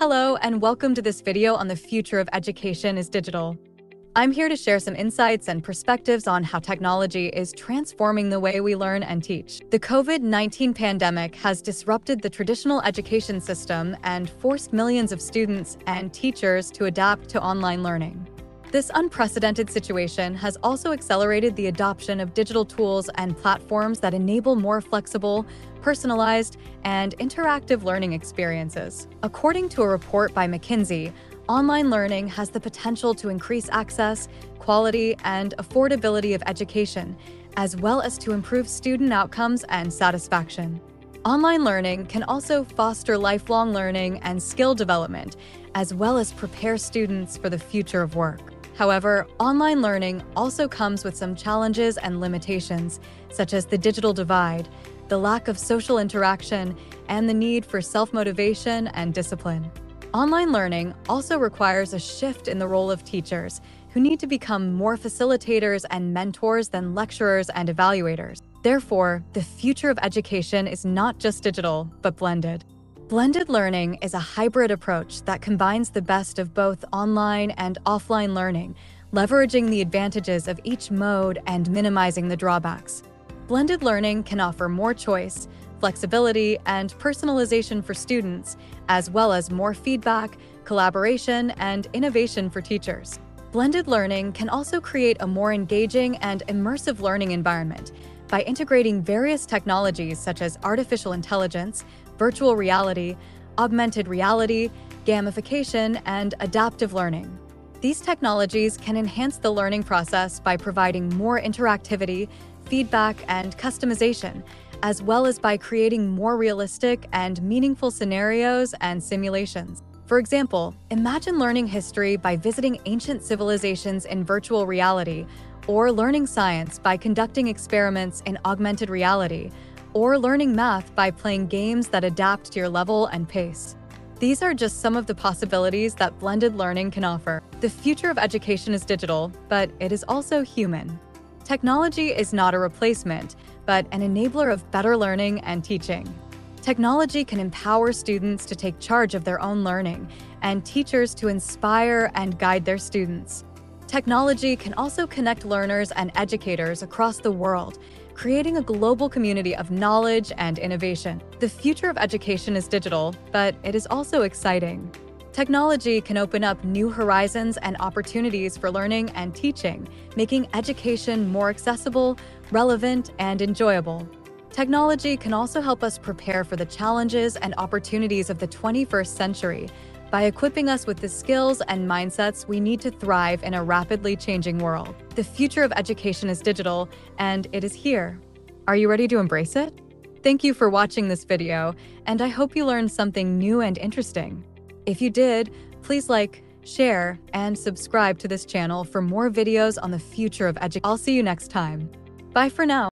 Hello, and welcome to this video on the future of education is digital. I'm here to share some insights and perspectives on how technology is transforming the way we learn and teach. The COVID-19 pandemic has disrupted the traditional education system and forced millions of students and teachers to adapt to online learning. This unprecedented situation has also accelerated the adoption of digital tools and platforms that enable more flexible, personalized, and interactive learning experiences. According to a report by McKinsey, online learning has the potential to increase access, quality, and affordability of education, as well as to improve student outcomes and satisfaction. Online learning can also foster lifelong learning and skill development, as well as prepare students for the future of work. However, online learning also comes with some challenges and limitations, such as the digital divide, the lack of social interaction, and the need for self-motivation and discipline. Online learning also requires a shift in the role of teachers, who need to become more facilitators and mentors than lecturers and evaluators. Therefore, the future of education is not just digital, but blended. Blended learning is a hybrid approach that combines the best of both online and offline learning, leveraging the advantages of each mode and minimizing the drawbacks. Blended learning can offer more choice, flexibility, and personalization for students, as well as more feedback, collaboration, and innovation for teachers. Blended learning can also create a more engaging and immersive learning environment by integrating various technologies such as artificial intelligence, virtual reality, augmented reality, gamification, and adaptive learning. These technologies can enhance the learning process by providing more interactivity, feedback, and customization, as well as by creating more realistic and meaningful scenarios and simulations. For example, imagine learning history by visiting ancient civilizations in virtual reality, or learning science by conducting experiments in augmented reality, or learning math by playing games that adapt to your level and pace. These are just some of the possibilities that blended learning can offer. The future of education is digital, but it is also human. Technology is not a replacement, but an enabler of better learning and teaching. Technology can empower students to take charge of their own learning and teachers to inspire and guide their students. Technology can also connect learners and educators across the world, creating a global community of knowledge and innovation. The future of education is digital, but it is also exciting. Technology can open up new horizons and opportunities for learning and teaching, making education more accessible, relevant, and enjoyable. Technology can also help us prepare for the challenges and opportunities of the 21st century by equipping us with the skills and mindsets we need to thrive in a rapidly changing world. The future of education is digital, and it is here. Are you ready to embrace it? Thank you for watching this video, and I hope you learned something new and interesting. If you did, please like, share, and subscribe to this channel for more videos on the future of education. I'll see you next time. Bye for now.